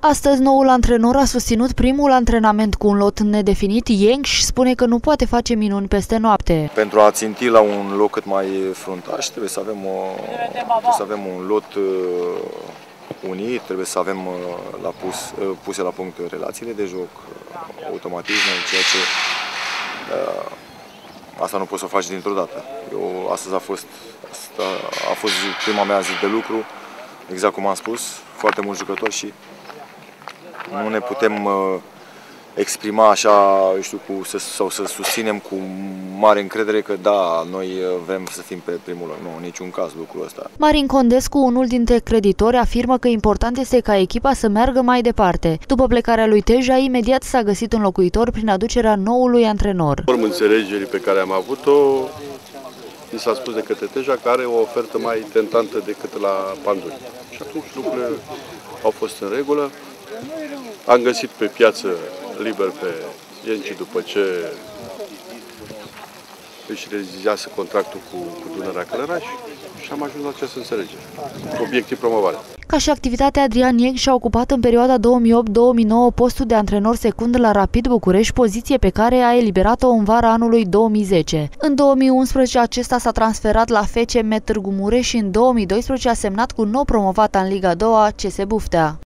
Astăzi, noul antrenor a susținut primul antrenament cu un lot nedefinit. Yeng și spune că nu poate face minuni peste noapte. Pentru a ținti la un loc cât mai fruntaș, trebuie să avem, o, trebuie să avem un lot uh, unit, trebuie să avem uh, la pus, uh, puse la punct relațiile de joc, automatisme, ceea ce asta nu poți să o faci dintr-o dată. Eu, astăzi a fost, asta a fost prima mea zi de lucru, exact cum am spus, foarte mulți jucători și nu ne putem uh, exprima așa, știu, cu, să, sau să susținem cu mare încredere că da, noi uh, vrem să fim pe primul loc. Nu, în niciun caz lucrul ăsta. Marin Condescu, unul dintre creditori, afirmă că important este ca echipa să meargă mai departe. După plecarea lui Teja, imediat s-a găsit un locuitor prin aducerea noului antrenor. Urmă înțelegerii pe care am avut-o, mi s-a spus de către Teja că are o ofertă mai tentantă decât la Panduri. Și atunci lucrurile au fost în regulă. Am găsit pe piață liber pe Ienci după ce își rezizează contractul cu, cu Dunărea Călăraș și am ajuns la această înțelegere. Obiectiv promovare. Ca și activitatea, Adrian Ieg și-a ocupat în perioada 2008-2009 postul de antrenor secund la Rapid București, poziție pe care a eliberat-o în vara anului 2010. În 2011 acesta s-a transferat la FC Târgu Mureș și în 2012 a semnat cu nou promovat în Liga 2 CS Buftea.